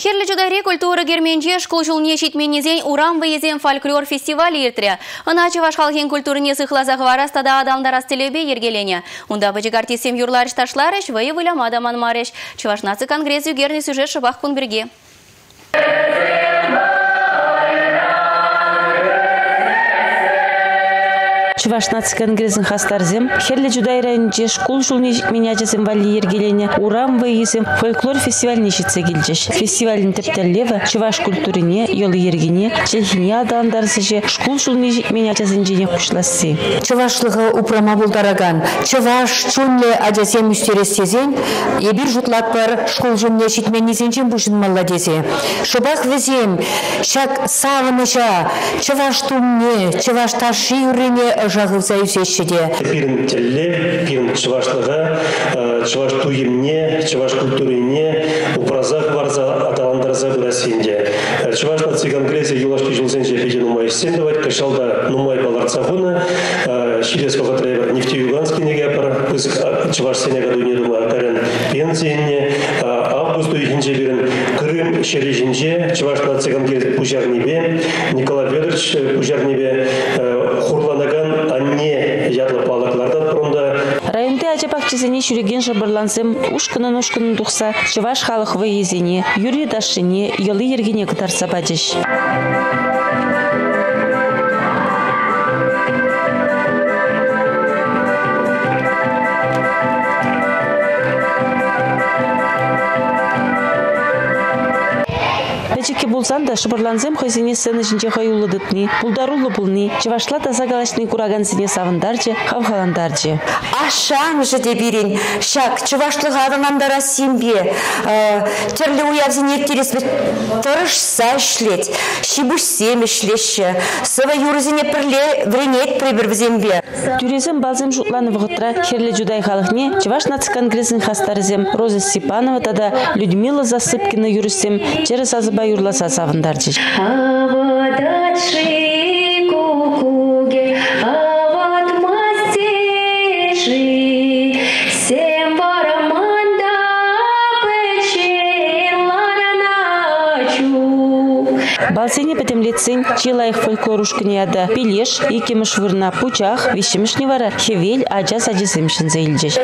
Херлі жудайре культура герменже школ жылне жетменезен урам вейзен фольклор фестивалі ертірі. Ына чываш халхен культуріне сықлазағы варастада адамдар астелебе ергелене. Унда бөжік артисем юрларыш ташларыш, вайы выламада манмарыш. Чываш наци конгресс югерный сюжет шыбақ күн Чуваш нацкангрезин хастарзем, херле жудай районче школ жулни меняжесен валли ергелене, урам выезем фольклор фестиваль нешитсе келжеш. Фестивалін тептерлеве чуваш культурине, йолы ергене, челхине адандарсыже школ жулни меняжесен жене кушлассы. Чывашлығы упрама булдараган. Чываш чунле ажасем үстерестезен, ебір жұтлат бар школ жумне шитменезенчен бушын молодезе. Шубах везем, шак савыныша, чываш тумне, чываш таши юрине жағылса үсешіде. Пирн телле, пирн чывашлыға, чываш туйымне, чываш культурине, упразах барза аталандарза бурасинде. Чываш на цигангрезе юлашки жылсенже беден умай сендовать, кашалда нумай баларцахуна, шилеского требер нефтеюганский неге пара, чываш сенега дуне дума карен пенсиенне, августу ихинже бирен Крым шережинже, чываш на цигангрезе пужарнебе, Николай Федорович пужарнебе, Ажапакчысыне шүреген жабырлансым, ушкынын ушкынын тухса, чываш халық выезіне, Юрий Дашыне, йылы ергене кытарса бадыш. Печеке булсан да шыбырланзем хозине сцена жинче хаюлы дытни, булдарулы булни, чывашла таза галашны кураган сине савындарчы, хавхаландарчы. Ашан же дебирин, шак, чывашлыға адамдара симбе, терлі уявзіне тересбе тұрыш сашлет, шибуш сем ишлеші, сыва юрызіне пірле вренет прибірбізембе. Тюрезем балзем жутланы вғытра херле жудай халықне, чываш нацконгрессін хастарзем Роза Степанова тада Людмила Засыпкина юрысем, через юрласа бараманда печелараначу. Балсене петемлетсен чилайх фольклорушкыне ада пилеш, икемеш вырна пучах, вишемеш невара, хевель, ажас ажесемшін зейлжеш.